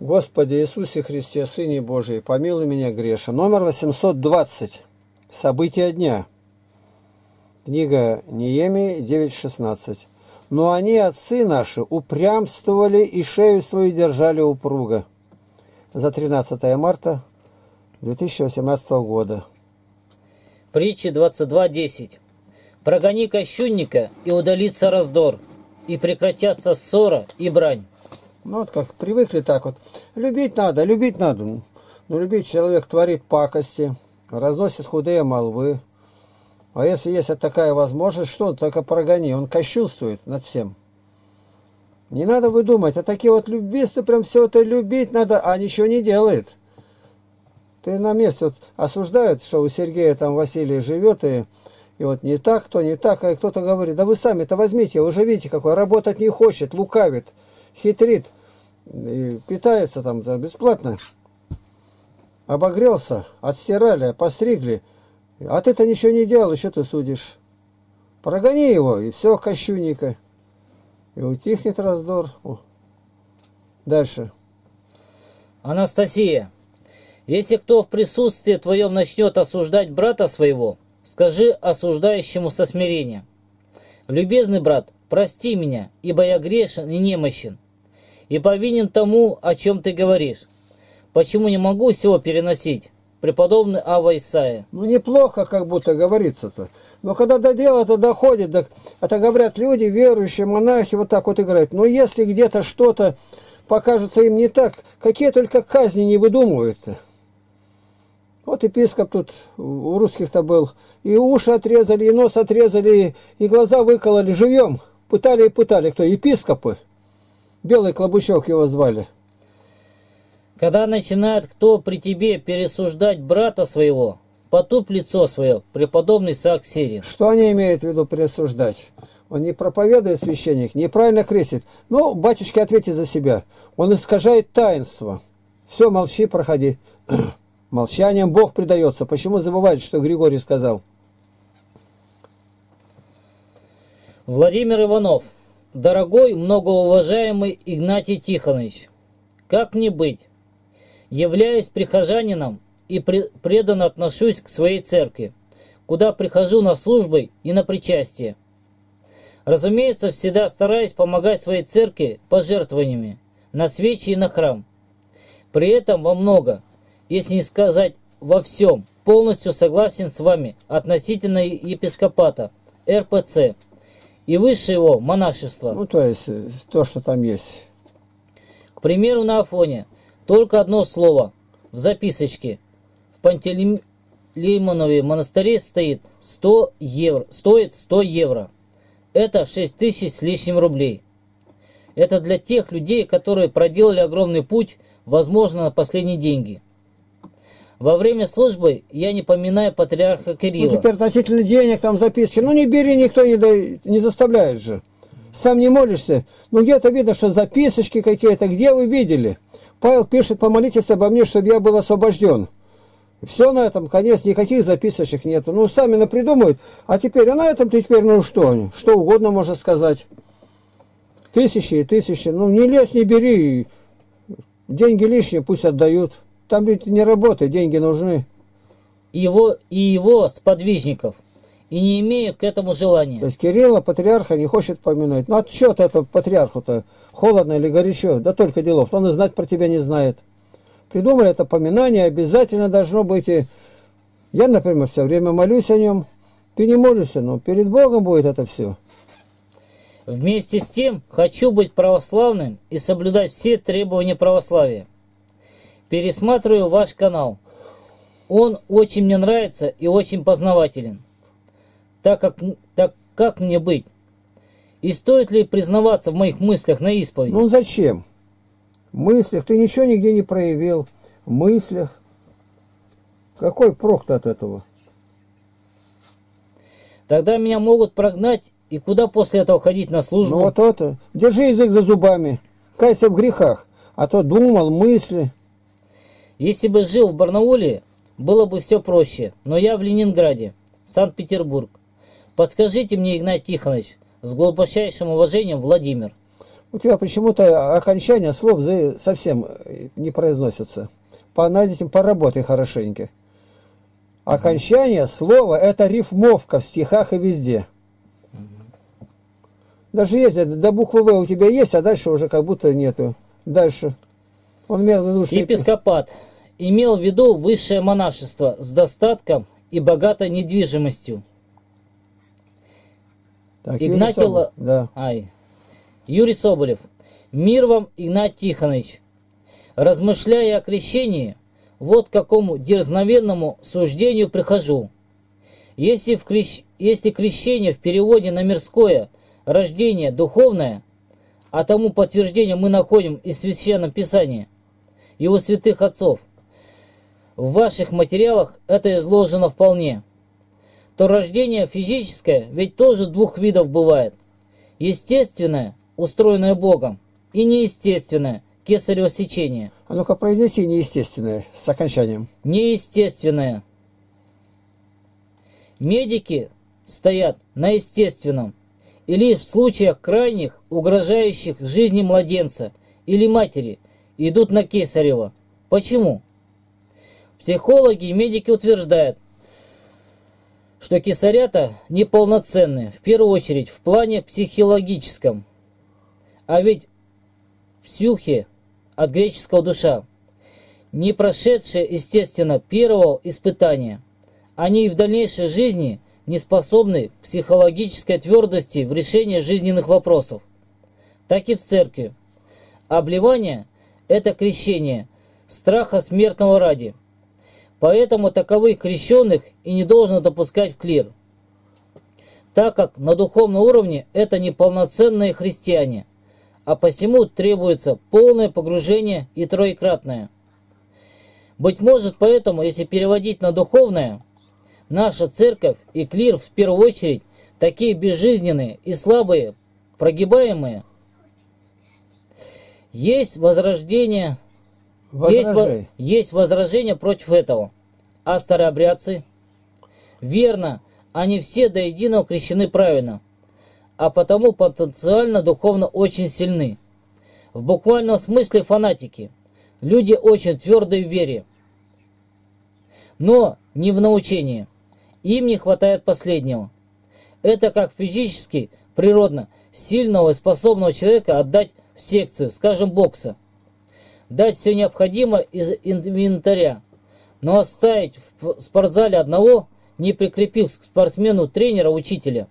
Господи Иисусе Христе, Сыне Божий, помилуй меня греша. Номер 820. События дня. Книга Неемии 9.16. Но они, отцы наши, упрямствовали и шею свою держали упруго. За 13 марта 2018 года. Притча 22.10. Прогони кощунника, и удалится раздор, и прекратятся ссора и брань. Ну вот как привыкли так вот. Любить надо, любить надо. Но любить человек творит пакости, разносит худые молвы. А если есть такая возможность, что он только прогони, он кощунствует над всем. Не надо выдумать, а такие вот любисты, прям все это любить надо, а ничего не делает. Ты на месте вот осуждают, что у Сергея там Василий живет, и, и вот не так, то не так, а кто-то говорит, да вы сами-то возьмите, уже видите, какой работать не хочет, лукавит, хитрит и питается там да, бесплатно. Обогрелся, отстирали, постригли. А ты-то ничего не делал, еще ты судишь. Прогони его, и все, кощунника. И утихнет раздор. О. Дальше. Анастасия, если кто в присутствии твоем начнет осуждать брата своего, скажи осуждающему со смирением. Любезный брат, прости меня, ибо я грешен и немощен и повинен тому, о чем ты говоришь. Почему не могу всего переносить? Преподобный Ава Исаия. Ну, неплохо, как будто говорится-то. Но когда до дела-то доходит, так, это говорят люди, верующие, монахи, вот так вот играют. Но если где-то что-то покажется им не так, какие только казни не выдумывают-то. Вот епископ тут у русских-то был. И уши отрезали, и нос отрезали, и глаза выкололи живьем. Пытали и пытали. Кто? Епископы. Белый Клобучок его звали. Когда начинает кто при тебе пересуждать брата своего, потуп лицо свое, преподобный Саак Сирин. Что они имеют в виду пересуждать? Он не проповедует священник, неправильно крестит. Ну, батюшки, ответьте за себя. Он искажает таинство. Все, молчи, проходи. Молчанием Бог предается. Почему забывает, что Григорий сказал? Владимир Иванов. Дорогой, многоуважаемый Игнатий Тихонович, как мне быть? Являясь прихожанином и преданно отношусь к своей церкви, куда прихожу на службы и на причастие. Разумеется, всегда стараюсь помогать своей церкви пожертвованиями на свечи и на храм. При этом во много, если не сказать во всем, полностью согласен с вами относительно епископата РПЦ – и выше его монашество. Ну, то есть, э, то, что там есть. К примеру, на Афоне только одно слово в записочке. В Пантелеймонове монастыре стоит 100 евро, стоит 100 евро. Это 6 тысяч с лишним рублей. Это для тех людей, которые проделали огромный путь, возможно, на последние деньги. Во время службы я не поминаю патриарха Кирилла. Ну, теперь относительно денег, там записки. Ну, не бери, никто не, да, не заставляет же. Сам не молишься. Ну, где-то видно, что записочки какие-то. Где вы видели? Павел пишет, помолитесь обо мне, чтобы я был освобожден. Все на этом, конец, никаких записочек нету. Ну, сами напридумают. А теперь, а на этом ты теперь, ну что, что угодно можно сказать. Тысячи и тысячи. Ну, не лезь, не бери. Деньги лишние, пусть отдают. Там ведь не работает, деньги нужны. Его и его сподвижников. И не имею к этому желания. То есть Кирилла, патриарха, не хочет поминать. Ну, а что ты это патриарху-то? Холодно или горячо? Да только делов. Он и знать про тебя не знает. Придумали это поминание, обязательно должно быть. И... Я, например, все время молюсь о нем. Ты не молишься, но перед Богом будет это все. Вместе с тем хочу быть православным и соблюдать все требования православия пересматриваю ваш канал. Он очень мне нравится и очень познавателен. Так как, так как мне быть? И стоит ли признаваться в моих мыслях на исповеди? Ну зачем? В мыслях ты ничего нигде не проявил. В мыслях. Какой прок от этого? Тогда меня могут прогнать, и куда после этого ходить на службу? Ну вот это. Держи язык за зубами. Кайся в грехах. А то думал, мысли. Если бы жил в Барнауле, было бы все проще, но я в Ленинграде, Санкт-Петербург. Подскажите мне, Игнат Тихонович, с глубочайшим уважением, Владимир. У тебя почему-то окончание слов совсем не произносится. Над этим поработай хорошенько. Окончание слова – это рифмовка в стихах и везде. Даже если до буквы В у тебя есть, а дальше уже как будто нету. Дальше. Он имел в виду, что... Епископат имел в виду высшее монашество с достатком и богатой недвижимостью. Так, Игнатий Юрий Соболев. Да. Ай. Юрий Соболев. Мир вам, Игнат Тихонович. Размышляя о крещении, вот к какому дерзновенному суждению прихожу. Если, в крещ... Если крещение в переводе на мирское рождение духовное, а тому подтверждение мы находим и в Священном Писании, и у святых отцов, в ваших материалах это изложено вполне, то рождение физическое ведь тоже двух видов бывает. Естественное, устроенное Богом, и неестественное, кесарево сечение. А ну-ка произнеси неестественное с окончанием. Неестественное. Медики стоят на естественном, и лишь в случаях крайних, угрожающих жизни младенца или матери, идут на кесарево. Почему? Психологи и медики утверждают, что кесарята неполноценны, в первую очередь в плане психологическом. А ведь псюхи от греческого душа, не прошедшие, естественно, первого испытания, они и в дальнейшей жизни не способны к психологической твердости в решении жизненных вопросов. Так и в церкви. Обливание – это крещение, страха смертного ради – Поэтому таковых крещенных и не должно допускать в клир, так как на духовном уровне это неполноценные христиане, а посему требуется полное погружение и троекратное. Быть может поэтому, если переводить на духовное, наша церковь и клир в первую очередь такие безжизненные и слабые, прогибаемые, есть возрождение есть, есть возражение против этого. А старообрядцы? Верно, они все до единого крещены правильно, а потому потенциально духовно очень сильны. В буквальном смысле фанатики. Люди очень твердые в вере. Но не в научении. Им не хватает последнего. Это как физически, природно, сильного и способного человека отдать секцию, скажем, бокса – дать все необходимое из инвентаря, но оставить в спортзале одного, не прикрепив к спортсмену тренера-учителя.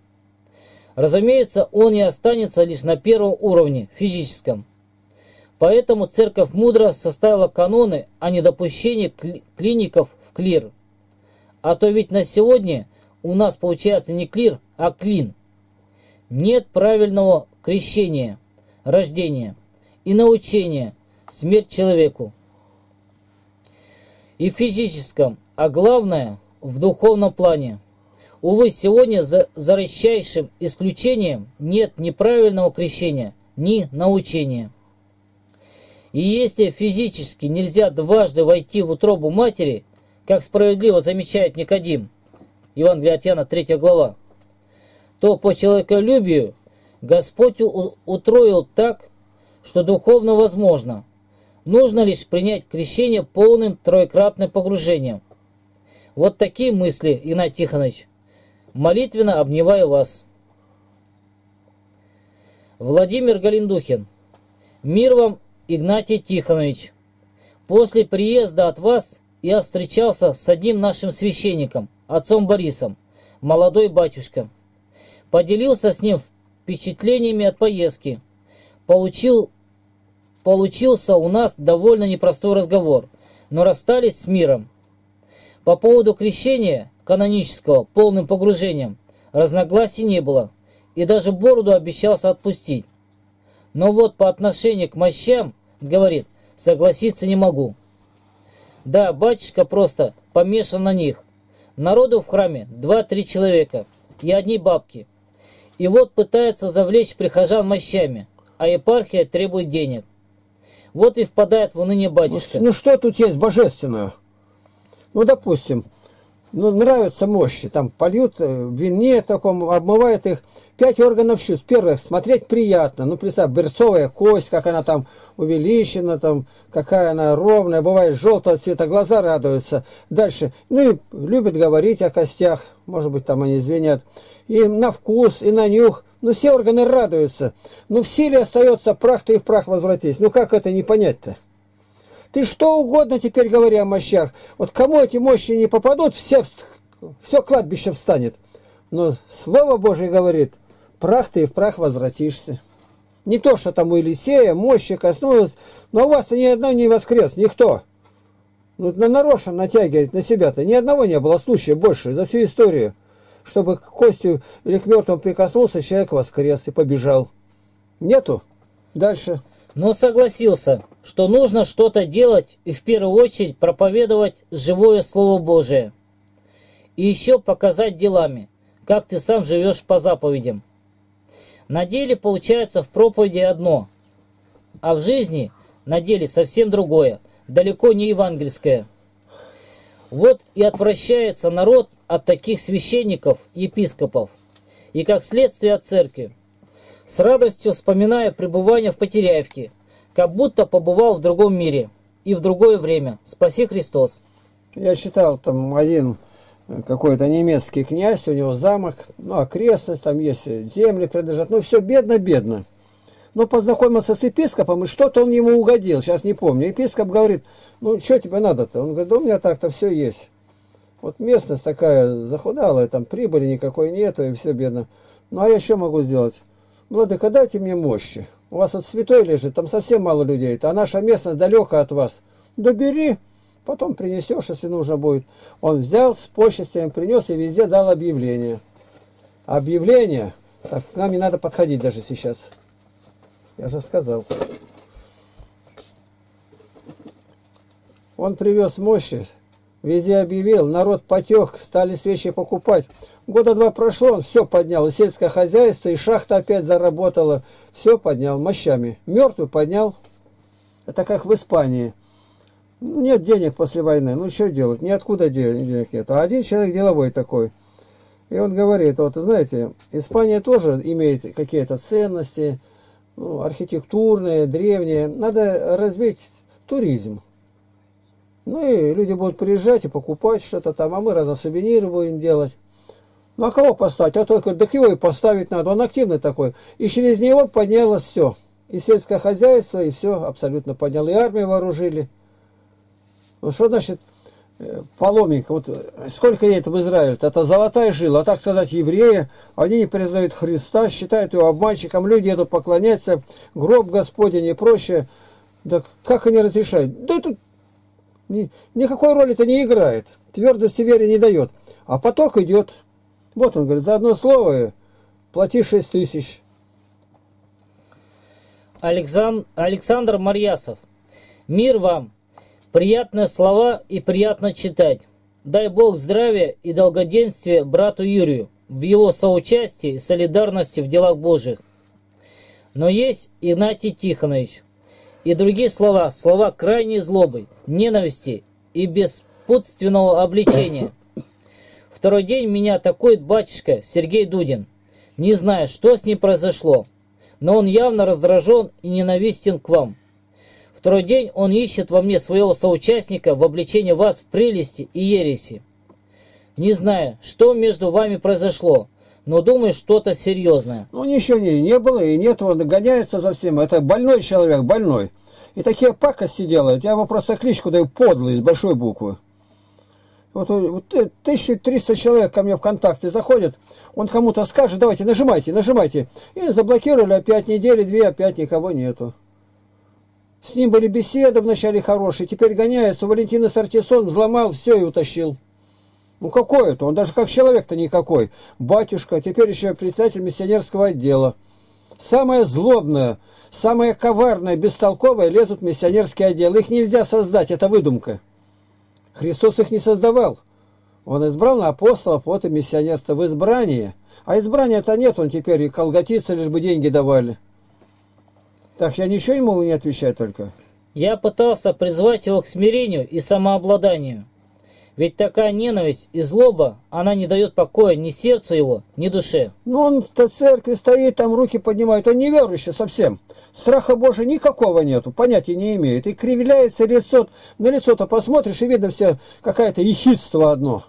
Разумеется, он и останется лишь на первом уровне, физическом. Поэтому церковь мудро составила каноны о недопущении клиников в клир. А то ведь на сегодня у нас получается не клир, а клин. Нет правильного крещения, рождения и научения – смерть человеку. И в физическом, а главное в духовном плане. Увы, сегодня за, за редчайшим исключением нет ни правильного крещения, ни научения. И если физически нельзя дважды войти в утробу матери, как справедливо замечает Никодим, Евангелие от Яна, 3 глава, то по человеколюбию Господь утроил так, что духовно возможно – Нужно лишь принять крещение полным троекратным погружением. Вот такие мысли, Игнат Тихонович. Молитвенно обнимаю вас. Владимир Галиндухин. Мир вам, Игнатий Тихонович. После приезда от вас я встречался с одним нашим священником, отцом Борисом, молодой батюшка. Поделился с ним впечатлениями от поездки. Получил Получился у нас довольно непростой разговор, но расстались с миром. По поводу крещения канонического полным погружением разногласий не было, и даже бороду обещался отпустить. Но вот по отношению к мощам, говорит, согласиться не могу. Да, батюшка просто помешан на них. Народу в храме два-три человека и одни бабки. И вот пытается завлечь прихожан мощами, а епархия требует денег. Вот и впадает в уныние батюшка. Ну, ну что тут есть божественное? Ну, допустим, ну, нравятся мощи. Там польют э, в вине таком, обмывают их. Пять органов чувств. Первое, смотреть приятно. Ну, представь, берцовая кость, как она там увеличена, там, какая она ровная, бывает желтого цвета, глаза радуются. Дальше, ну и любят говорить о костях, может быть, там они звенят. И на вкус, и на нюх. Ну, все органы радуются. Но в силе остается прах, ты и в прах возвратись. Ну, как это не понять-то? Ты что угодно теперь говори о мощах. Вот кому эти мощи не попадут, все, все кладбище встанет. Но Слово Божие говорит, прах ты и в прах возвратишься. Не то, что там у Елисея мощи коснулось, но у вас-то ни одного не воскрес, никто. Ну, нарочно натягивает на себя-то. Ни одного не было случая больше за всю историю, чтобы к костью или к мертвому прикоснулся, человек воскрес и побежал. Нету. Дальше. Но согласился, что нужно что-то делать и в первую очередь проповедовать живое Слово Божие. И еще показать делами, как ты сам живешь по заповедям. На деле получается в проповеди одно, а в жизни на деле совсем другое, далеко не евангельское. Вот и отвращается народ от таких священников, епископов, и как следствие от церкви. С радостью вспоминая пребывание в Потеряевке – как будто побывал в другом мире и в другое время. Спаси Христос. Я читал там один э, какой-то немецкий князь, у него замок, ну, окрестность, там есть земли принадлежат, ну, все бедно-бедно. Но познакомился с епископом, и что-то он ему угодил, сейчас не помню. Епископ говорит, ну, что тебе надо-то? Он говорит, да у меня так-то все есть. Вот местность такая захудалая, там прибыли никакой нету, и все бедно. Ну, а я что могу сделать? Владыка, дайте мне мощи. У вас от святой лежит, там совсем мало людей, а наша местность далека от вас. Да бери, потом принесешь, если нужно будет. Он взял с почестями, принес и везде дал объявление. Объявление, так, к нам не надо подходить даже сейчас. Я же сказал. Он привез мощи, везде объявил, народ потек, стали свечи покупать. Года два прошло, он все поднял, и сельское хозяйство, и шахта опять заработала, все поднял мощами. Мертвый поднял. Это как в Испании. Ну, нет денег после войны, ну что делать, ниоткуда денег нет. А один человек деловой такой. И он говорит, вот знаете, Испания тоже имеет какие-то ценности, ну, архитектурные, древние. Надо развить туризм. Ну и люди будут приезжать и покупать что-то там, а мы разные сувениры будем делать. Ну а кого поставить? А только так его и поставить надо. Он активный такой. И через него поднялось все. И сельское хозяйство, и все абсолютно подняло. И армию вооружили. Ну что значит э, паломник? Вот э, сколько едет в Израиль? Это золотая жила. Так сказать, евреи, они не признают Христа, считают его обманщиком. Люди едут поклоняться. Гроб Господень и прочее. Да как они разрешают? Да тут ни, никакой роли это не играет. Твердости веры не дает. А поток идет. Вот он говорит, за одно слово плати 6 тысяч. Александр, Александр Марьясов. Мир вам. Приятные слова и приятно читать. Дай Бог здравия и долгоденствия брату Юрию в его соучастии и солидарности в делах Божьих. Но есть Игнатий Тихонович и другие слова, слова крайней злобы, ненависти и беспутственного обличения – Второй день меня атакует батюшка Сергей Дудин. Не знаю, что с ним произошло, но он явно раздражен и ненавистен к вам. Второй день он ищет во мне своего соучастника в обличении вас в прелести и ереси. Не знаю, что между вами произошло, но думаю, что-то серьезное. Ну, ничего не, не было и нет, он гоняется за всем. Это больной человек, больной. И такие пакости делают. Я ему просто кличку даю подлый, с большой буквы. Вот, вот 1300 человек ко мне ВКонтакте заходят, он кому-то скажет, давайте нажимайте, нажимайте. И заблокировали опять недели, две, опять никого нету. С ним были беседы вначале хорошие, теперь гоняется. Валентина Сартисон взломал, все и утащил. Ну какой это? Он даже как человек-то никакой. Батюшка, теперь еще председатель миссионерского отдела. Самое злобное, самое коварное, бестолковое лезут в миссионерский отдел. Их нельзя создать, это выдумка. Христос их не создавал. Он избрал на апостолов, вот и миссионерство в избрании. А избрания-то нет, он теперь и колготится, лишь бы деньги давали. Так я ничего не могу не отвечать только. Я пытался призвать его к смирению и самообладанию. Ведь такая ненависть и злоба, она не дает покоя ни сердцу его, ни душе. Ну, он в церкви стоит, там руки поднимает, он неверующий совсем. Страха Божия никакого нету, понятия не имеет. И кривляется лицо, на лицо-то посмотришь, и видно все какое-то ехидство одно.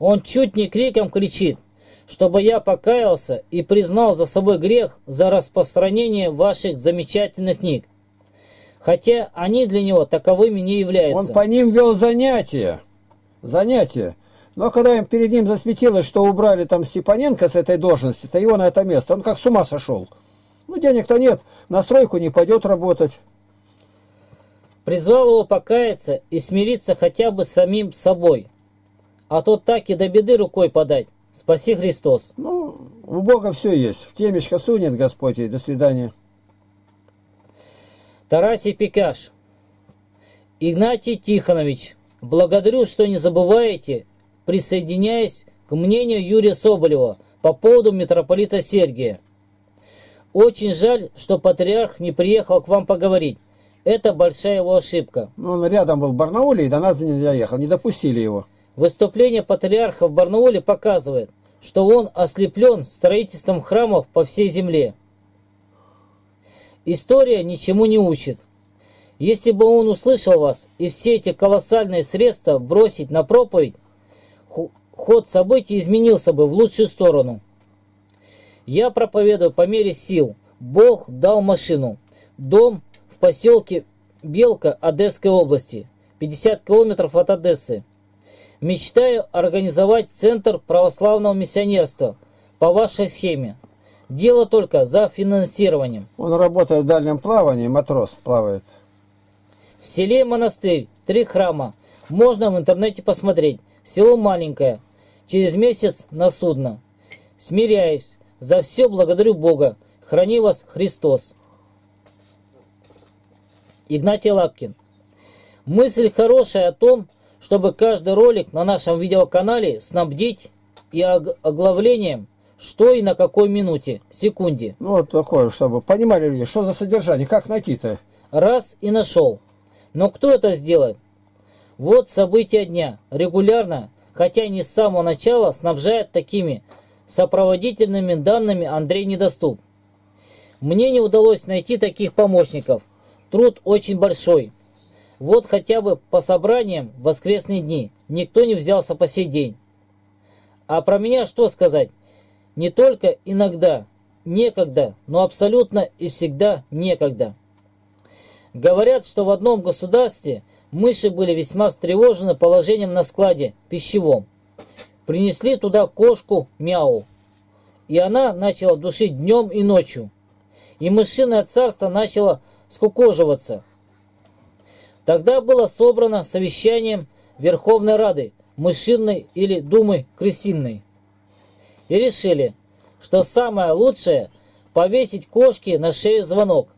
Он чуть не криком кричит, чтобы я покаялся и признал за собой грех за распространение ваших замечательных книг хотя они для него таковыми не являются. Он по ним вел занятия. Занятия. Но когда им перед ним засветилось, что убрали там Степаненко с этой должности, то его на это место, он как с ума сошел. Ну, денег-то нет, на стройку не пойдет работать. Призвал его покаяться и смириться хотя бы с самим собой. А то так и до беды рукой подать. Спаси Христос. Ну, у Бога все есть. В темечко сунет Господь и до свидания. Тарасий Пикаш. Игнатий Тихонович, благодарю, что не забываете, присоединяясь к мнению Юрия Соболева по поводу митрополита Сергия. Очень жаль, что патриарх не приехал к вам поговорить. Это большая его ошибка. Ну, он рядом был в Барнауле и до нас не доехал, не допустили его. Выступление патриарха в Барнауле показывает, что он ослеплен строительством храмов по всей земле. История ничему не учит. Если бы он услышал вас и все эти колоссальные средства бросить на проповедь, ход событий изменился бы в лучшую сторону. Я проповедую по мере сил. Бог дал машину. Дом в поселке Белка Одесской области, 50 километров от Одессы. Мечтаю организовать центр православного миссионерства по вашей схеме. Дело только за финансированием. Он работает в дальнем плавании, матрос плавает. В селе монастырь, три храма. Можно в интернете посмотреть. Село маленькое. Через месяц на судно. Смиряюсь. За все благодарю Бога. Храни вас Христос. Игнатий Лапкин. Мысль хорошая о том, чтобы каждый ролик на нашем видеоканале снабдить и оглавлением что и на какой минуте, секунде. Ну, вот такое, чтобы понимали люди, что за содержание, как найти-то. Раз и нашел. Но кто это сделает? Вот события дня. Регулярно, хотя и не с самого начала, снабжает такими сопроводительными данными Андрей Недоступ. Мне не удалось найти таких помощников. Труд очень большой. Вот хотя бы по собраниям в воскресные дни никто не взялся по сей день. А про меня что сказать? Не только иногда, некогда, но абсолютно и всегда некогда. Говорят, что в одном государстве мыши были весьма встревожены положением на складе пищевом. Принесли туда кошку Мяу, и она начала душить днем и ночью. И мышиное царство начало скукоживаться. Тогда было собрано совещанием Верховной Рады, мышиной или Думы крысиной и решили, что самое лучшее – повесить кошке на шею звонок.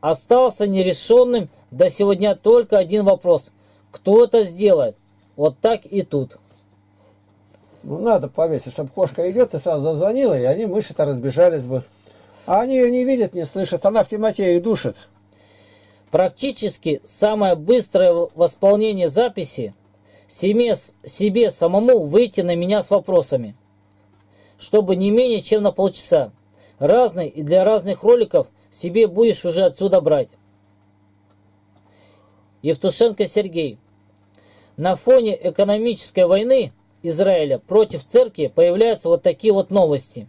Остался нерешенным до сегодня только один вопрос – кто это сделает? Вот так и тут. Ну, надо повесить, чтобы кошка идет и сразу зазвонила, и они, мыши-то разбежались бы. А они ее не видят, не слышат, она в темноте их душит. Практически самое быстрое восполнение записи – себе, себе самому выйти на меня с вопросами – чтобы не менее чем на полчаса. Разный и для разных роликов себе будешь уже отсюда брать. Евтушенко Сергей. На фоне экономической войны Израиля против церкви появляются вот такие вот новости.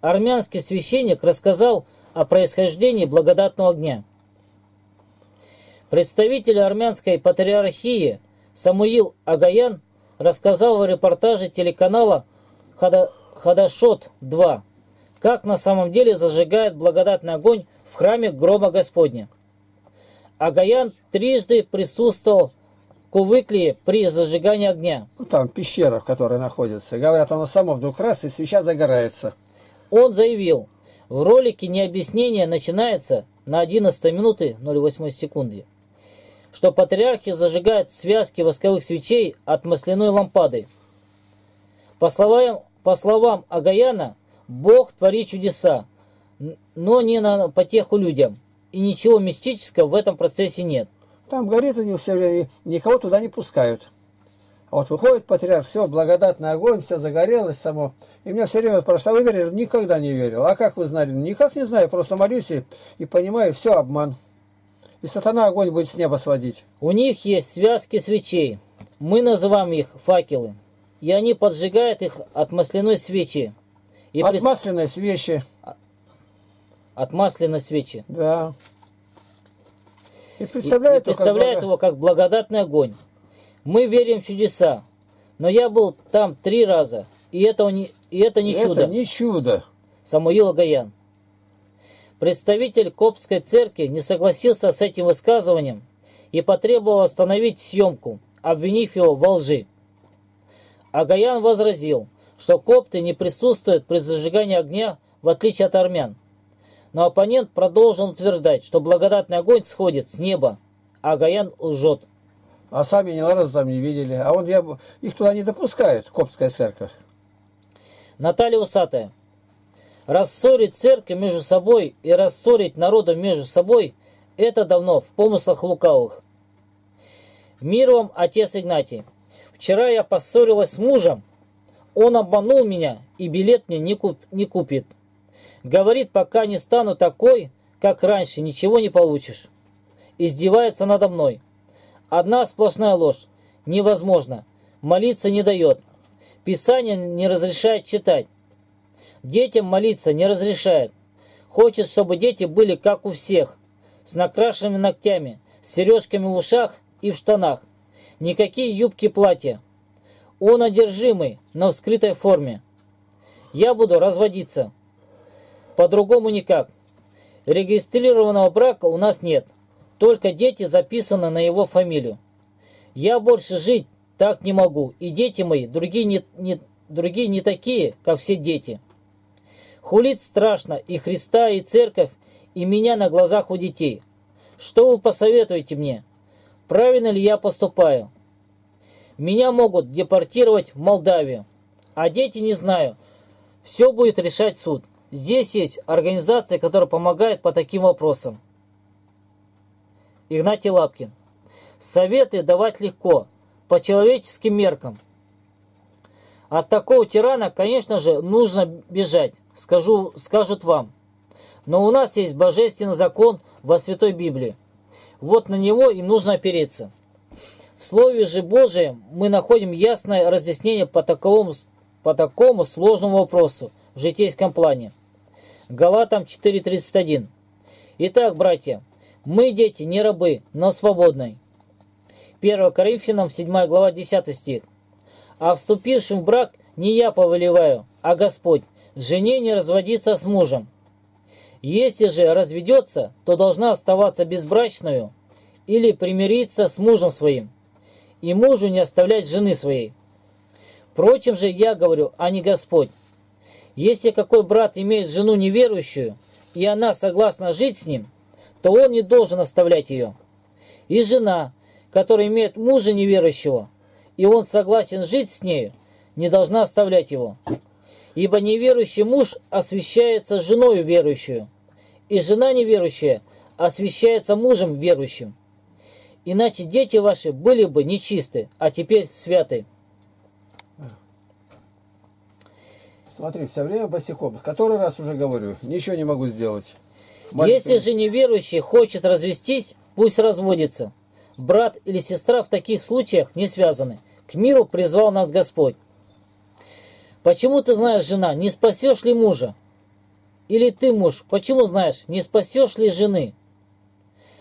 Армянский священник рассказал о происхождении благодатного огня. Представитель армянской патриархии Самуил Агаян рассказал в репортаже телеканала Хадашот 2. Как на самом деле зажигает благодатный огонь в храме грома Господня. Агаян трижды присутствовал в Кувыклии при зажигании огня. Ну, там пещера, в которой находится. Говорят, оно само вдруг раз и свеча загорается. Он заявил, в ролике необъяснение начинается на 11 минуты 08 секунды, что патриархи зажигают связки восковых свечей от масляной лампады. По словам по словам Агаяна, Бог творит чудеса, но не на потеху людям. И ничего мистического в этом процессе нет. Там горит у них все время, никого туда не пускают. А вот выходит патриарх, все, благодатный огонь, все загорелось само. И меня все время спрашивают, а вы верили? Никогда не верил. А как вы знали? Никак не знаю, просто молюсь и, и понимаю, все обман. И сатана огонь будет с неба сводить. У них есть связки свечей. Мы называем их факелы. И они поджигают их от масляной свечи. И От прис- масляной свечи, от масляной свечи. да. И И, представляют и только представляют благо- его как благодатный огонь. Мы верим в чудеса. Но я был там три раза. И это, не, и это не Это чудо. не чудо. Самуил Агаян. Представитель Коптской церкви не согласился с этим высказыванием и потребовал остановить съемку, обвинив его во лжи. Агаян возразил, что копты не присутствуют при зажигании огня, в отличие от армян. Но оппонент продолжил утверждать, что благодатный огонь сходит с неба, а Агаян лжет. А сами ни разу там не видели. А он я, их туда не допускает, Коптская церковь. Наталья Усатая. Рассорить церковь между собой и рассорить народов между собой – это давно в помыслах лукавых. Мир вам, отец Игнатий. Вчера я поссорилась с мужем. Он обманул меня и билет мне не, куп- не купит. Говорит, пока не стану такой, как раньше, ничего не получишь. Издевается надо мной. Одна сплошная ложь. Невозможно. Молиться не дает. Писание не разрешает читать. Детям молиться не разрешает. Хочет, чтобы дети были как у всех. С накрашенными ногтями, с сережками в ушах и в штанах. Никакие юбки платья. Он одержимый, но в скрытой форме. Я буду разводиться. По-другому никак. Регистрированного брака у нас нет. Только дети записаны на его фамилию. Я больше жить так не могу, и дети мои, другие не, не, другие не такие, как все дети. Хулить страшно и Христа, и церковь, и меня на глазах у детей. Что вы посоветуете мне? Правильно ли я поступаю? Меня могут депортировать в Молдавию, а дети не знаю. Все будет решать суд. Здесь есть организация, которая помогает по таким вопросам. Игнатий Лапкин. Советы давать легко, по человеческим меркам. От такого тирана, конечно же, нужно бежать, скажу, скажут вам. Но у нас есть божественный закон во Святой Библии. Вот на него и нужно опереться. В Слове же Божием мы находим ясное разъяснение по такому, по такому сложному вопросу в житейском плане. Галатам 4.31. Итак, братья, мы дети, не рабы, но свободные. 1 Коринфянам 7 глава 10 стих. А вступившим в брак не я повелеваю, а Господь, жене не разводиться с мужем. Если же разведется, то должна оставаться безбрачную или примириться с мужем своим, и мужу не оставлять жены своей. Впрочем же я говорю, а не Господь. Если какой брат имеет жену неверующую, и она согласна жить с ним, то он не должен оставлять ее. И жена, которая имеет мужа неверующего, и он согласен жить с нею, не должна оставлять его. Ибо неверующий муж освящается женою верующую, и жена неверующая освящается мужем верующим. Иначе дети ваши были бы нечисты, а теперь святы. Смотри, все время босиком. Который раз уже говорю, ничего не могу сделать. Если же неверующий хочет развестись, пусть разводится. Брат или сестра в таких случаях не связаны. К миру призвал нас Господь. Почему ты знаешь, жена, не спасешь ли мужа? Или ты, муж, почему знаешь, не спасешь ли жены?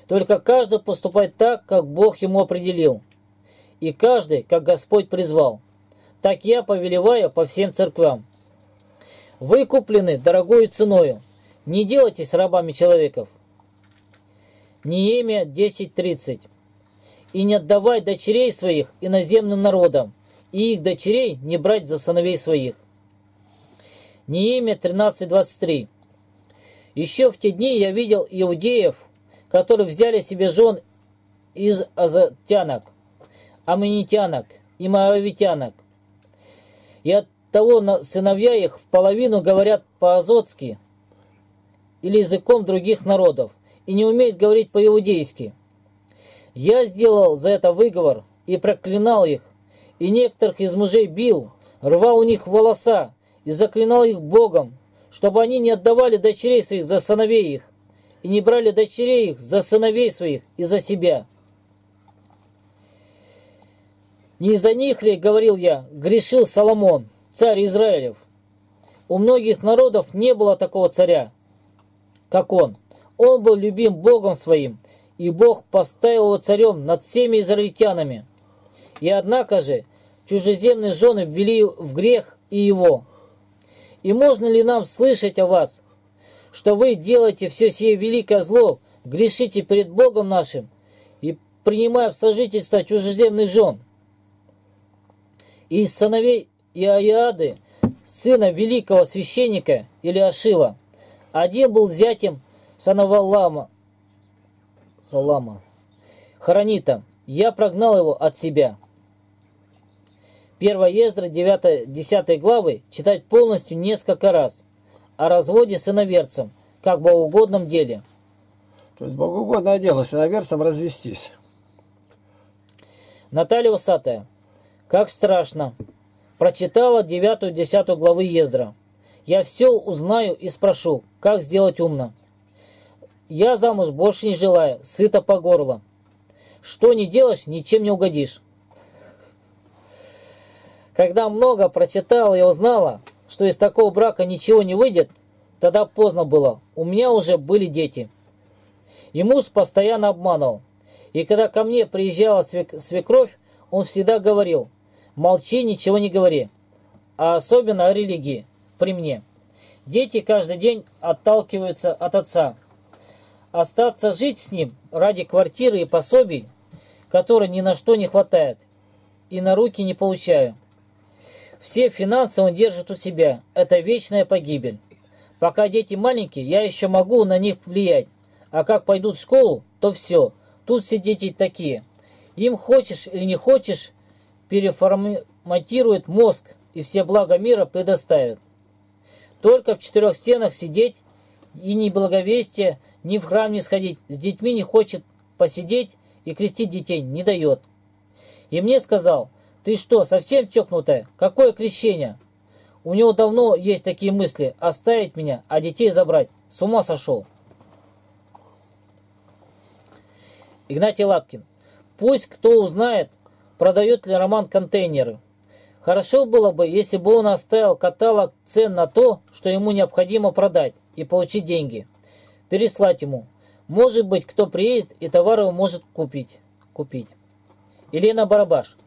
Только каждый поступает так, как Бог ему определил. И каждый, как Господь призвал. Так я повелеваю по всем церквям. Вы куплены дорогою ценою. Не делайтесь рабами человеков. Неемия 10.30. И не отдавай дочерей своих иноземным народам, и их дочерей не брать за сыновей своих. Неемия 13.23. Еще в те дни я видел иудеев, которые взяли себе жен из азатянок, аминитянок и моавитянок. И от того сыновья их в половину говорят по-азотски или языком других народов и не умеют говорить по-иудейски. Я сделал за это выговор и проклинал их, и некоторых из мужей бил, рвал у них волоса и заклинал их Богом, чтобы они не отдавали дочерей своих за сыновей их, и не брали дочерей их за сыновей своих и за себя. Не из-за них ли, говорил я, грешил Соломон, царь Израилев? У многих народов не было такого царя, как он. Он был любим Богом своим, и Бог поставил его царем над всеми израильтянами. И однако же чужеземные жены ввели в грех и его. И можно ли нам слышать о вас, что вы делаете все сие великое зло, грешите перед Богом нашим и принимая в сожительство чужеземных жен? И сыновей Иоиады, сына великого священника Илиашива, один был зятем Санавалама, Салама, Харанита. Я прогнал его от себя. 1 Ездра 9, 10 главы читать полностью несколько раз о разводе с иноверцем, как богоугодном деле. То есть богоугодное дело с иноверцем развестись. Наталья Усатая. Как страшно. Прочитала 9-10 главы Ездра. Я все узнаю и спрошу, как сделать умно. Я замуж больше не желаю, сыто по горло. Что не делаешь, ничем не угодишь. Когда много прочитала и узнала, что из такого брака ничего не выйдет, тогда поздно было. У меня уже были дети. И муж постоянно обманывал. И когда ко мне приезжала свекровь, он всегда говорил, молчи, ничего не говори. А особенно о религии при мне. Дети каждый день отталкиваются от отца. Остаться жить с ним ради квартиры и пособий, которой ни на что не хватает, и на руки не получаю. Все финансы он держит у себя. Это вечная погибель. Пока дети маленькие, я еще могу на них влиять. А как пойдут в школу, то все. Тут все дети такие. Им хочешь или не хочешь, переформатирует мозг и все блага мира предоставят. Только в четырех стенах сидеть и ни благовестия, ни в храм не сходить, с детьми не хочет посидеть и крестить детей не дает. И мне сказал, ты что, совсем чокнутая? Какое крещение? У него давно есть такие мысли, оставить меня, а детей забрать. С ума сошел. Игнатий Лапкин. Пусть кто узнает, продает ли Роман контейнеры. Хорошо было бы, если бы он оставил каталог цен на то, что ему необходимо продать и получить деньги. Переслать ему. Может быть, кто приедет и товар его может купить. купить. Елена Барабаш.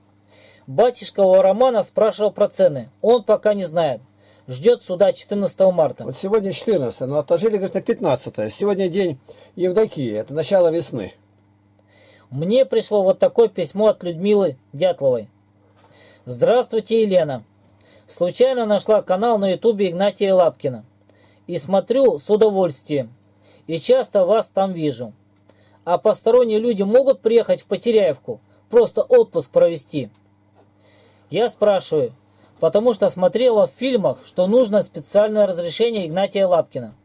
Батюшка у Романа спрашивал про цены. Он пока не знает. Ждет суда 14 марта. Вот сегодня 14, но отложили, говорит, на 15. Сегодня день Евдокии, это начало весны. Мне пришло вот такое письмо от Людмилы Дятловой. Здравствуйте, Елена. Случайно нашла канал на ютубе Игнатия Лапкина. И смотрю с удовольствием. И часто вас там вижу. А посторонние люди могут приехать в Потеряевку, просто отпуск провести. Я спрашиваю, потому что смотрела в фильмах, что нужно специальное разрешение Игнатия Лапкина.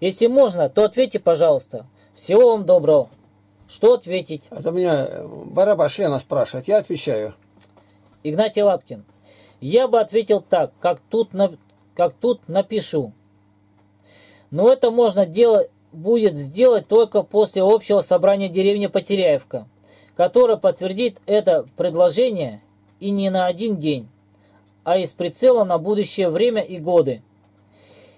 Если можно, то ответьте, пожалуйста. Всего вам доброго. Что ответить? Это меня Барабашена спрашивает, я отвечаю. Игнатий Лапкин. Я бы ответил так, как тут, на, как тут напишу. Но это можно делать, будет сделать только после общего собрания деревни Потеряевка, которое подтвердит это предложение и не на один день, а из прицела на будущее время и годы.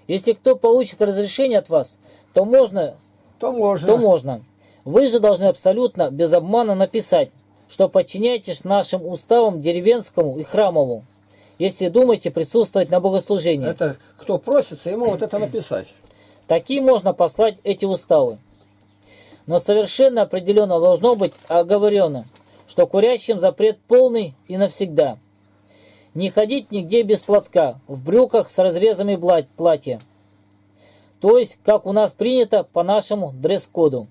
Если кто получит разрешение от вас, то можно, то можно. То можно. Вы же должны абсолютно без обмана написать, что подчиняетесь нашим уставам деревенскому и храмовому, если думаете присутствовать на богослужении. Это кто просится, ему вот это написать. Такие можно послать эти уставы. Но совершенно определенно должно быть оговорено, что курящим запрет полный и навсегда. Не ходить нигде без платка, в брюках с разрезами платья. То есть, как у нас принято по нашему дресс-коду.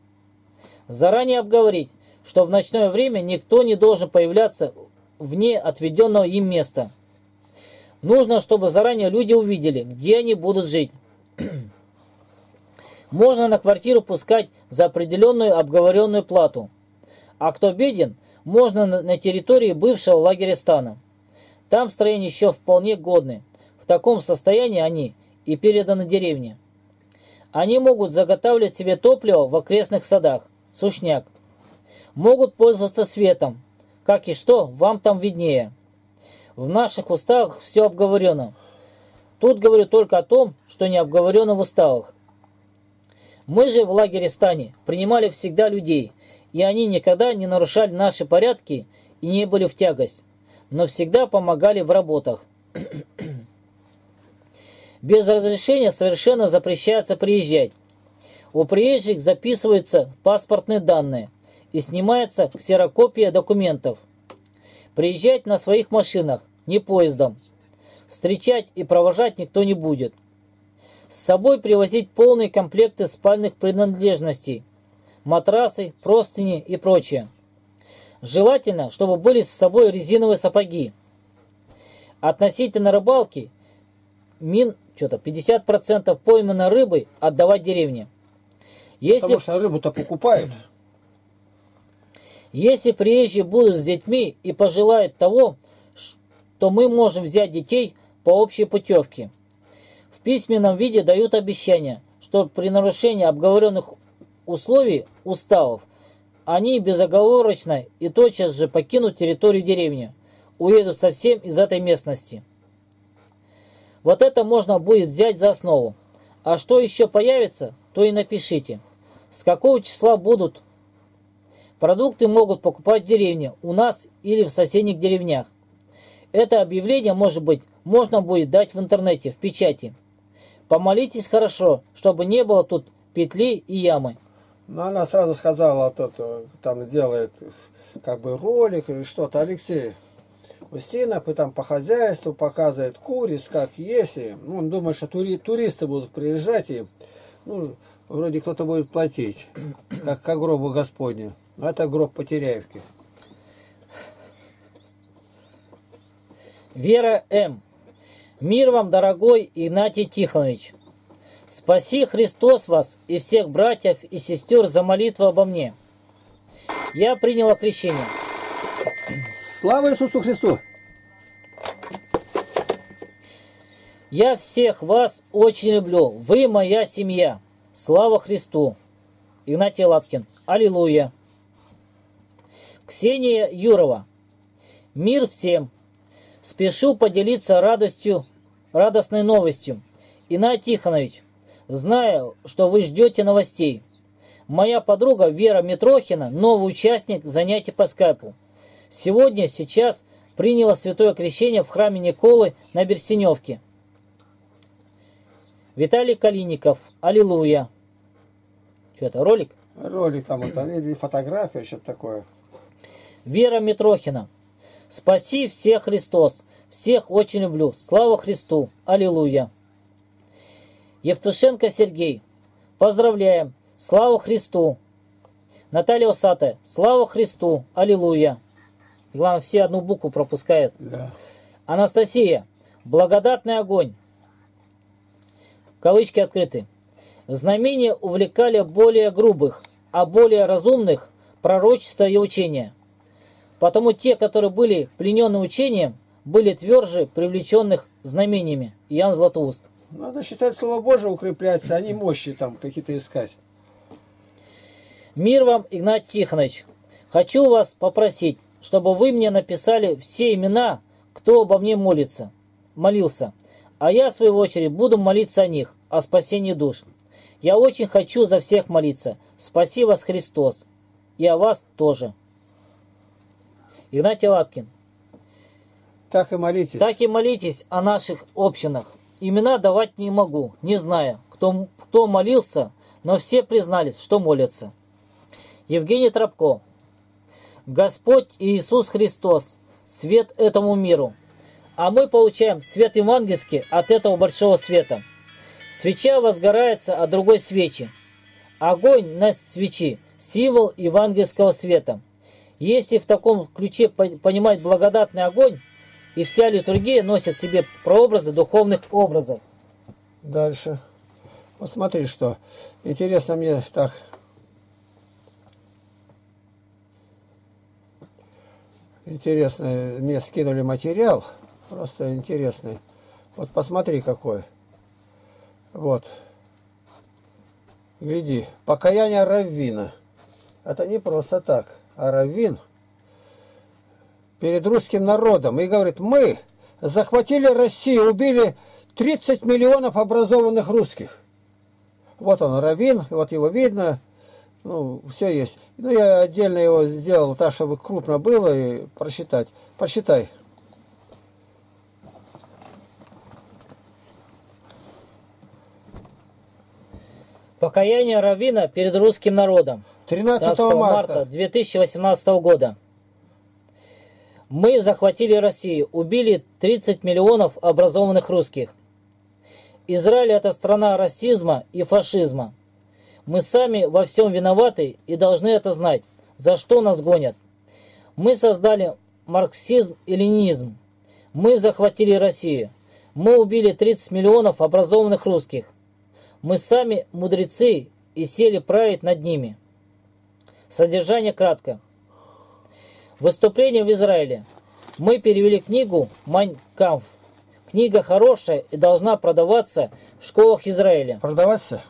Заранее обговорить, что в ночное время никто не должен появляться вне отведенного им места. Нужно, чтобы заранее люди увидели, где они будут жить. Можно на квартиру пускать за определенную обговоренную плату. А кто беден, можно на, территории бывшего лагеря стана. Там строения еще вполне годны. В таком состоянии они и переданы деревне. Они могут заготавливать себе топливо в окрестных садах, сушняк. Могут пользоваться светом. Как и что, вам там виднее. В наших уставах все обговорено. Тут говорю только о том, что не обговорено в уставах. Мы же в лагере Стани принимали всегда людей, и они никогда не нарушали наши порядки и не были в тягость, но всегда помогали в работах. Без разрешения совершенно запрещается приезжать. У приезжих записываются паспортные данные и снимается ксерокопия документов. Приезжать на своих машинах, не поездом. Встречать и провожать никто не будет. С собой привозить полные комплекты спальных принадлежностей, матрасы, простыни и прочее. Желательно, чтобы были с собой резиновые сапоги. Относительно рыбалки, мин что-то 50% пойманной рыбы отдавать деревне. Если, Потому что рыбу-то покупают. Если приезжие будут с детьми и пожелают того, то мы можем взять детей по общей путевке. Письменном виде дают обещание, что при нарушении обговоренных условий уставов они безоговорочно и тотчас же покинут территорию деревни, уедут совсем из этой местности. Вот это можно будет взять за основу. А что еще появится, то и напишите. С какого числа будут продукты могут покупать в деревне, у нас или в соседних деревнях. Это объявление, может быть, можно будет дать в интернете, в печати. Помолитесь хорошо, чтобы не было тут петли и ямы. Ну, она сразу сказала, тот, там делает как бы ролик или что-то. Алексей, Устинов и там по хозяйству показывает куриц, как есть. И, ну, он думает, что тури, туристы будут приезжать и ну, вроде кто-то будет платить, как к гробу Господню. Но это гроб Потеряевки. Вера М. Мир вам, дорогой Игнатий Тихонович. Спаси Христос вас и всех братьев и сестер за молитву обо мне. Я приняла крещение. Слава Иисусу Христу! Я всех вас очень люблю. Вы моя семья. Слава Христу! Игнатий Лапкин. Аллилуйя! Ксения Юрова. Мир всем! Спешу поделиться радостью, радостной новостью. Игнатий Тихонович, знаю, что вы ждете новостей. Моя подруга Вера Митрохина, новый участник занятий по скайпу. Сегодня, сейчас приняла святое крещение в храме Николы на Берсеневке. Виталий Калиников. Аллилуйя. Что это, ролик? Ролик там, это, или фотография, что-то такое. Вера Митрохина. Спаси всех Христос. Всех очень люблю. Слава Христу. Аллилуйя. Евтушенко Сергей. Поздравляем. Слава Христу. Наталья Усатая. Слава Христу. Аллилуйя. главное, все одну букву пропускают. Да. Анастасия. Благодатный огонь. Кавычки открыты. Знамения увлекали более грубых, а более разумных пророчества и учения. Потому те, которые были пленены учением, были тверже привлеченных знамениями. Ян Златоуст. Надо считать Слово Божие укрепляться, а не мощи там какие-то искать. Мир вам, Игнат Тихонович. Хочу вас попросить, чтобы вы мне написали все имена, кто обо мне молится, молился. А я, в свою очередь, буду молиться о них, о спасении душ. Я очень хочу за всех молиться. Спаси вас, Христос. И о вас тоже. Игнатий Лапкин. Так и молитесь. Так и молитесь о наших общинах. Имена давать не могу, не зная, кто, кто молился, но все признались, что молятся. Евгений Тропко. Господь Иисус Христос, свет этому миру. А мы получаем свет евангельский от этого большого света. Свеча возгорается от другой свечи. Огонь на свечи – символ евангельского света – если в таком ключе понимать благодатный огонь, и вся литургия носит в себе прообразы духовных образов. Дальше. Посмотри, что. Интересно мне так. Интересный, мне скинули материал, просто интересный. Вот посмотри какой. Вот. Гляди, покаяние Раввина. Это не просто так, а Раввин перед русским народом и говорит, мы захватили Россию, убили 30 миллионов образованных русских. Вот он, Равин, вот его видно, ну, все есть. Ну, я отдельно его сделал так, чтобы крупно было и просчитать. Посчитай. Покаяние Равина перед русским народом. 13 марта. марта 2018 года. Мы захватили Россию, убили 30 миллионов образованных русских. Израиль это страна расизма и фашизма. Мы сами во всем виноваты и должны это знать, за что нас гонят. Мы создали марксизм и ленинизм. Мы захватили Россию. Мы убили 30 миллионов образованных русских. Мы сами мудрецы и сели править над ними. Содержание кратко. Выступление в Израиле. Мы перевели книгу «Майн Камф». Книга хорошая и должна продаваться в школах Израиля. Продаваться?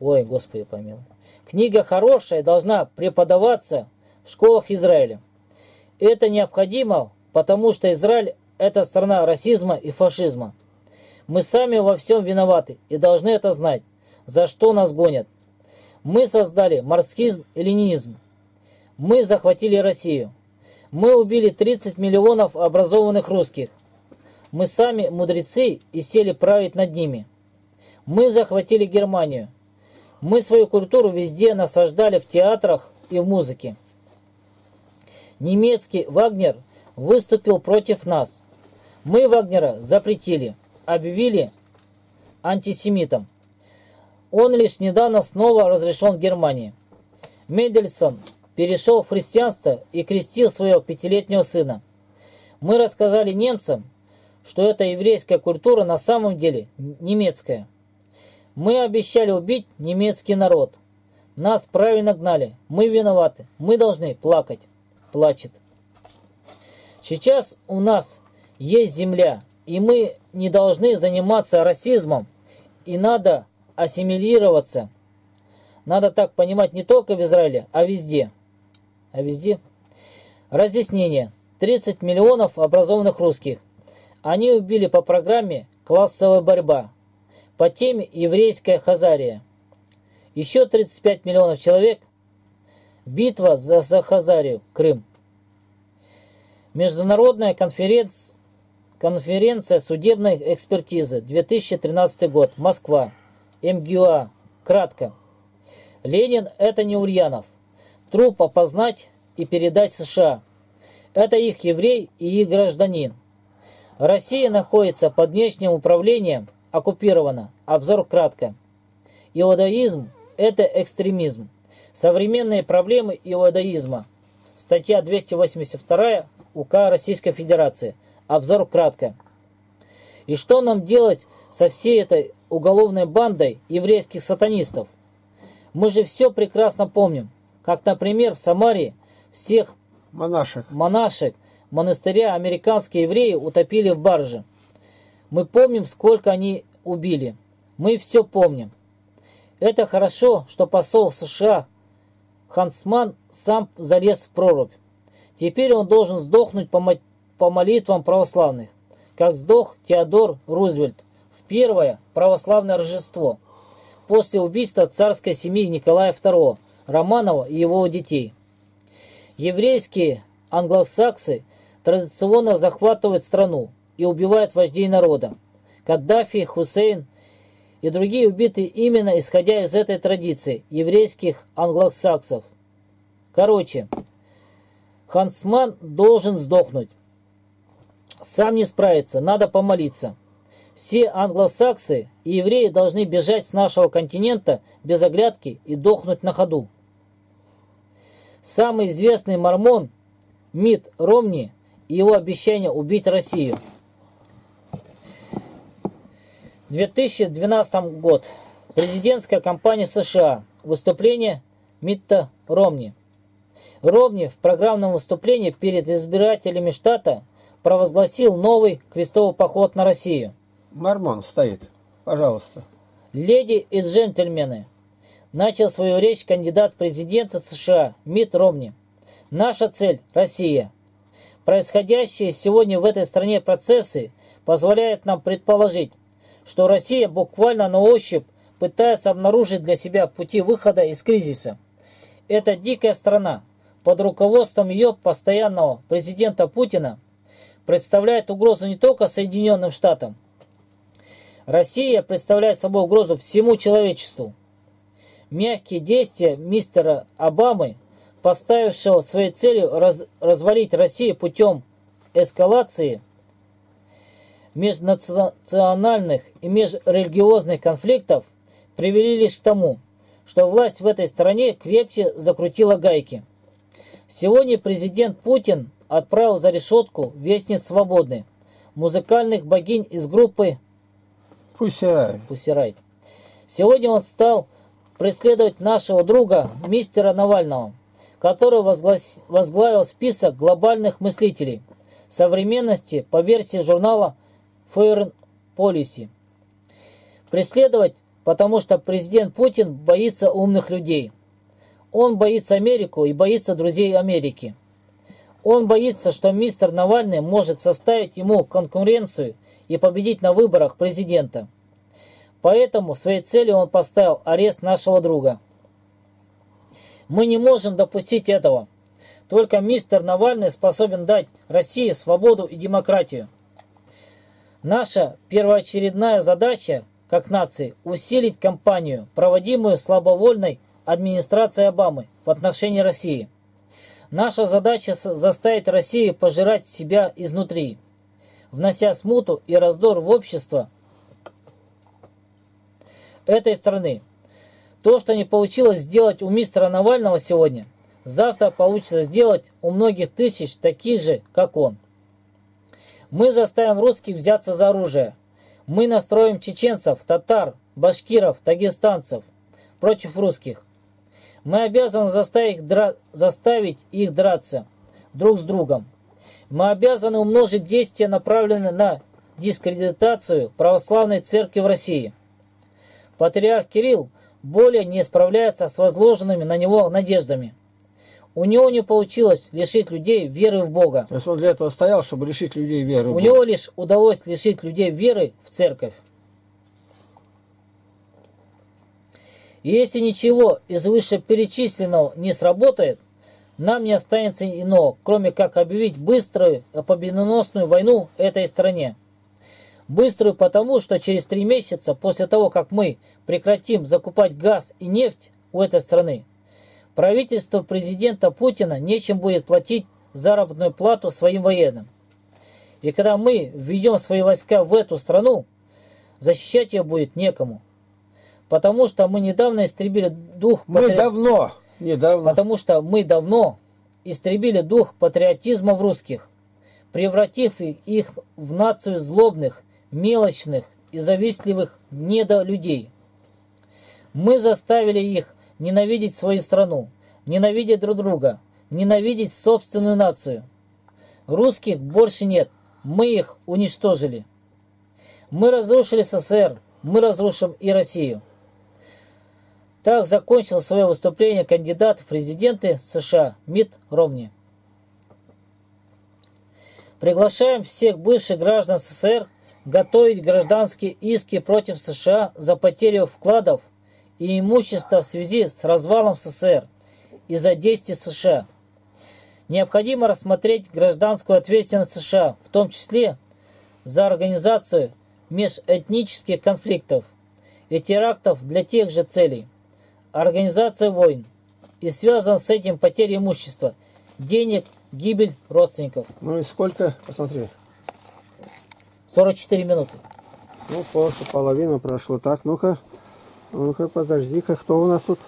Ой, Господи помилуй. Книга хорошая должна преподаваться в школах Израиля. Это необходимо, потому что Израиль – это страна расизма и фашизма. Мы сами во всем виноваты и должны это знать, за что нас гонят. Мы создали марксизм и ленинизм. Мы захватили Россию. Мы убили 30 миллионов образованных русских. Мы сами мудрецы и сели править над ними. Мы захватили Германию. Мы свою культуру везде насаждали в театрах и в музыке. Немецкий Вагнер выступил против нас. Мы Вагнера запретили, объявили антисемитом. Он лишь недавно снова разрешен в Германии. Мендельсон перешел в христианство и крестил своего пятилетнего сына. Мы рассказали немцам, что эта еврейская культура на самом деле немецкая. Мы обещали убить немецкий народ. Нас правильно гнали. Мы виноваты. Мы должны плакать. Плачет. Сейчас у нас есть земля, и мы не должны заниматься расизмом, и надо ассимилироваться. Надо так понимать не только в Израиле, а везде а везде. Разъяснение. 30 миллионов образованных русских. Они убили по программе «Классовая борьба», по теме «Еврейская Хазария». Еще 35 миллионов человек – битва за, за Хазарию, Крым. Международная конференция, конференция судебной экспертизы, 2013 год, Москва, МГУА, кратко. Ленин – это не Ульянов. Труп опознать и передать США. Это их еврей и их гражданин. Россия находится под внешним управлением, оккупирована. Обзор кратко. Иудаизм – это экстремизм. Современные проблемы иудаизма. Статья 282 УК Российской Федерации. Обзор кратко. И что нам делать со всей этой уголовной бандой еврейских сатанистов? Мы же все прекрасно помним как, например, в Самаре всех монашек, монашек монастыря американские евреи утопили в барже. Мы помним, сколько они убили. Мы все помним. Это хорошо, что посол США Хансман сам залез в прорубь. Теперь он должен сдохнуть по, мо по молитвам православных, как сдох Теодор Рузвельт в первое православное Рождество после убийства царской семьи Николая II Романова и его детей. Еврейские англосаксы традиционно захватывают страну и убивают вождей народа. Каддафи, Хусейн и другие убиты именно исходя из этой традиции еврейских англосаксов. Короче, Хансман должен сдохнуть. Сам не справится, надо помолиться. Все англосаксы и евреи должны бежать с нашего континента без оглядки и дохнуть на ходу. Самый известный мормон Мит Ромни и его обещание убить Россию. 2012 год. Президентская кампания в США. Выступление Митта Ромни. Ровни в программном выступлении перед избирателями штата провозгласил новый крестовый поход на Россию. Мормон стоит. Пожалуйста. Леди и джентльмены, начал свою речь кандидат в президенты США Мит Ромни. Наша цель – Россия. Происходящие сегодня в этой стране процессы позволяют нам предположить, что Россия буквально на ощупь пытается обнаружить для себя пути выхода из кризиса. Это дикая страна, под руководством ее постоянного президента Путина, представляет угрозу не только Соединенным Штатам. Россия представляет собой угрозу всему человечеству. Мягкие действия мистера Обамы, поставившего своей целью раз, развалить Россию путем эскалации межнациональных и межрелигиозных конфликтов, привели лишь к тому, что власть в этой стране крепче закрутила гайки. Сегодня президент Путин отправил за решетку Вестниц Свободы, музыкальных богинь из группы Пусирай. Пусирайт. Сегодня он стал преследовать нашего друга, мистера Навального, который возглас... возглавил список глобальных мыслителей современности по версии журнала Foreign Policy. Преследовать потому что президент Путин боится умных людей. Он боится Америку и боится друзей Америки. Он боится, что мистер Навальный может составить ему конкуренцию и победить на выборах президента. Поэтому своей целью он поставил арест нашего друга. Мы не можем допустить этого. Только мистер Навальный способен дать России свободу и демократию. Наша первоочередная задача как нации, усилить кампанию, проводимую слабовольной администрацией Обамы в отношении России. Наша задача заставить Россию пожирать себя изнутри, внося смуту и раздор в общество этой страны. То, что не получилось сделать у мистера Навального сегодня, завтра получится сделать у многих тысяч таких же, как он. Мы заставим русских взяться за оружие, мы настроим чеченцев, татар, башкиров, дагестанцев против русских. Мы обязаны заставить дра... заставить их драться друг с другом. Мы обязаны умножить действия, направленные на дискредитацию православной церкви в России. Патриарх Кирилл более не справляется с возложенными на него надеждами. У него не получилось лишить людей веры в Бога. То есть он для этого стоял, чтобы лишить людей веры в У Бога. него лишь удалось лишить людей веры в церковь. И если ничего из вышеперечисленного не сработает, нам не останется иного, кроме как объявить быструю победоносную войну этой стране. Быструю потому, что через три месяца после того, как мы прекратим закупать газ и нефть у этой страны, правительство президента Путина нечем будет платить заработную плату своим военным. И когда мы введем свои войска в эту страну, защищать ее будет некому. Потому что мы недавно истребили дух... Мы патри- давно, недавно. Потому что мы давно истребили дух патриотизма в русских, превратив их в нацию злобных, мелочных и завистливых недолюдей. Мы заставили их ненавидеть свою страну, ненавидеть друг друга, ненавидеть собственную нацию. Русских больше нет, мы их уничтожили. Мы разрушили СССР, мы разрушим и Россию. Так закончил свое выступление кандидат в президенты США Мит Ромни. Приглашаем всех бывших граждан СССР готовить гражданские иски против США за потерю вкладов и имущества в связи с развалом СССР из-за действий США. Необходимо рассмотреть гражданскую ответственность США, в том числе за организацию межэтнических конфликтов и терактов для тех же целей, организация войн и связан с этим потеря имущества, денег, гибель родственников. Ну и сколько? Посмотри. 44 минуты. Ну, просто половина прошло. Так, ну-ка. Ну-ка, подожди-ка, кто у нас тут?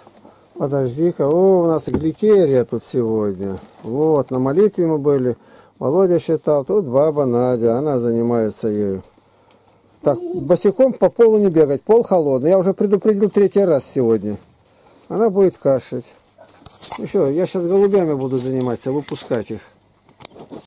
Подожди-ка. О, у нас гликерия тут сегодня. Вот, на молитве мы были. Володя считал. Тут баба Надя, она занимается ею. Так, босиком по полу не бегать. Пол холодный. Я уже предупредил третий раз сегодня. Она будет кашлять. Ну что, я сейчас голубями буду заниматься, выпускать их.